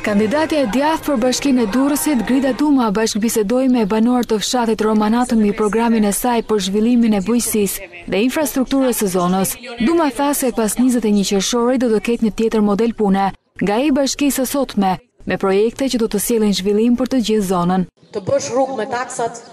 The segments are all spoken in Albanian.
Kandidatja e djathtë për bashkinë e Durrësit, Grida Duma bashkëbisedoi me banorë të fshatit Romanat mbi programin e saj për zhvillimin e bujqësisë dhe infrastrukturës së zonës. Duma tha se pas njëzet e një qershorit do të ketë një tjetër model pune nga ai i bashkisë së sotme, me projekte që do të sjellin zhvillim për të gjithë zonën. Të bësh rrugë me taksat?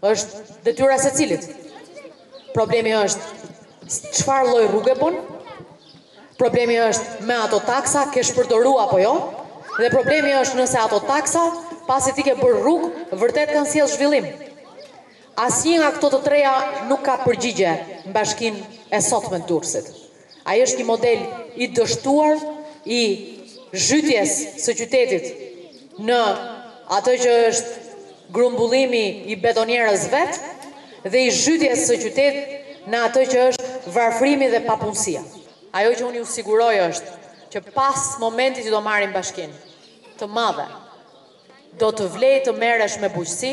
Është detyra e secilit. Problemi është çfarë lloj rruge bon? Problemi është me ato taksa ke shpërdoru apo jo? Dhe problemi është nëse ato taksa, pasi ti ke bërë rrugë, vërtet kanë sjellë zhvillim? Asnjë nga këto të treja nuk ka përgjigje në bashkinë e sotme të Durrësit. Ai është një model i dështuar i zhytjes së qytetit në atë që është grumbullimi i betonierës vet dhe i zhytjes së qytetit në atë që është varfërimi dhe papunësia. Ajo që unë ju siguroj është që pas momentit që do marrim bashkinë të madhe, Do të vlejë të merresh me bujqësi,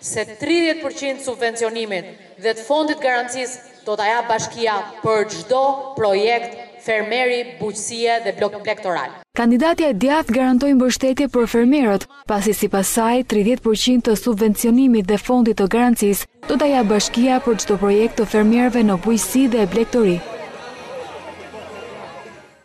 se tridhjetë për qind të subvencionimit dhe të fondit të garancisë do ta japë bashkia për çdo projekt fermeri bujqësie dhe blegtoral. Kandidatja e djathtë garantoi mbështetje për fermerët, pasi sipas saj tridhjetë për qind të subvencionimit dhe fondit të garancisë do ta japë bashkia për çdo projekt të fermerëve në bujqësi dhe blegtori.